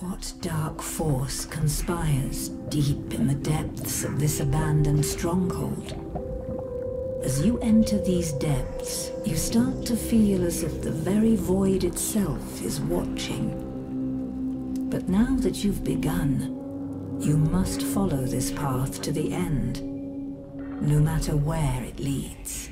What dark force conspires deep in the depths of this abandoned stronghold? As you enter these depths, you start to feel as if the very void itself is watching. But now that you've begun, you must follow this path to the end, no matter where it leads.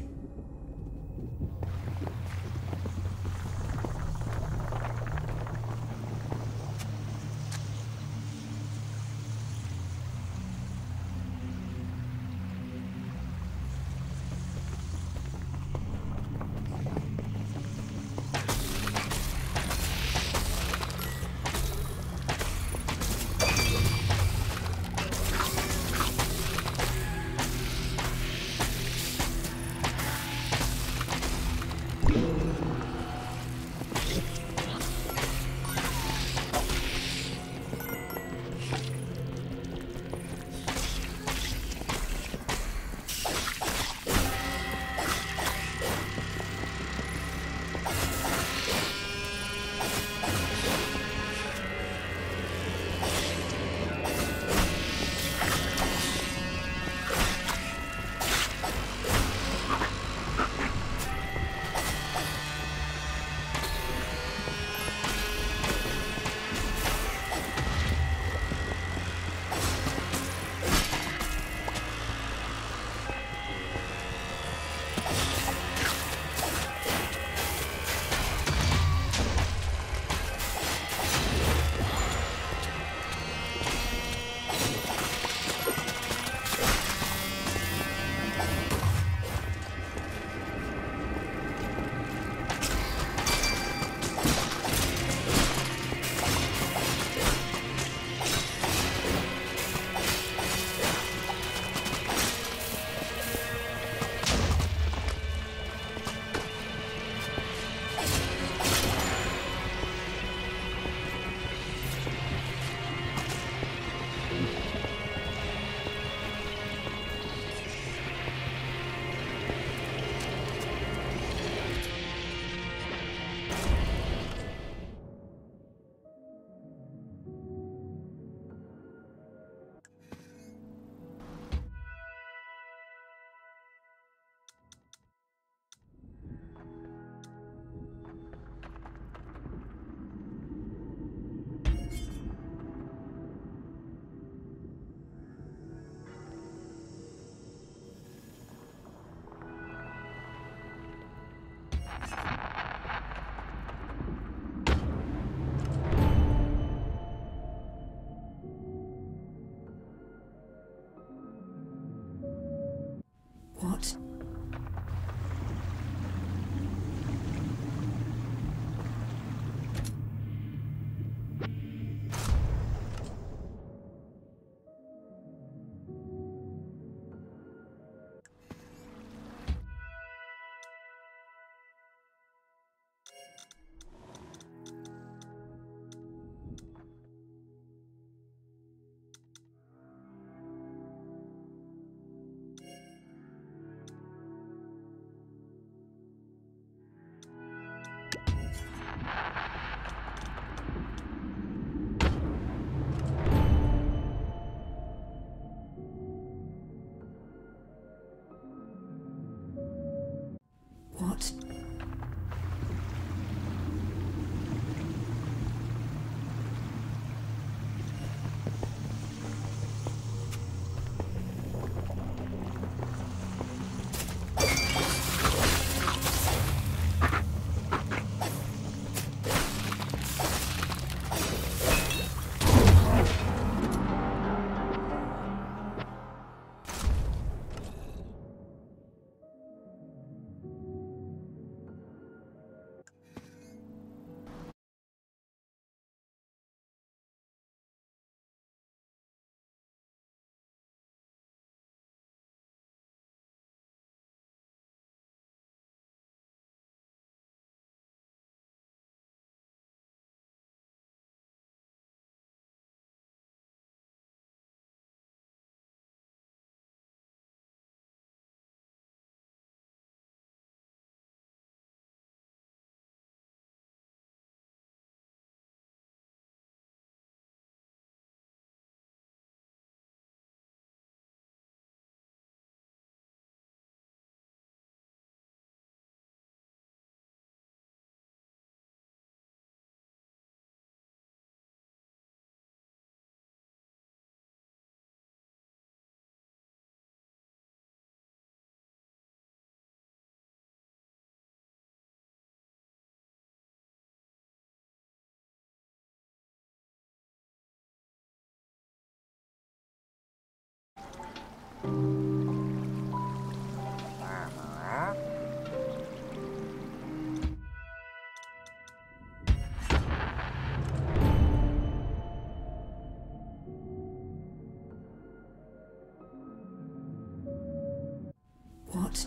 What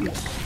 Yes.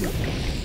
you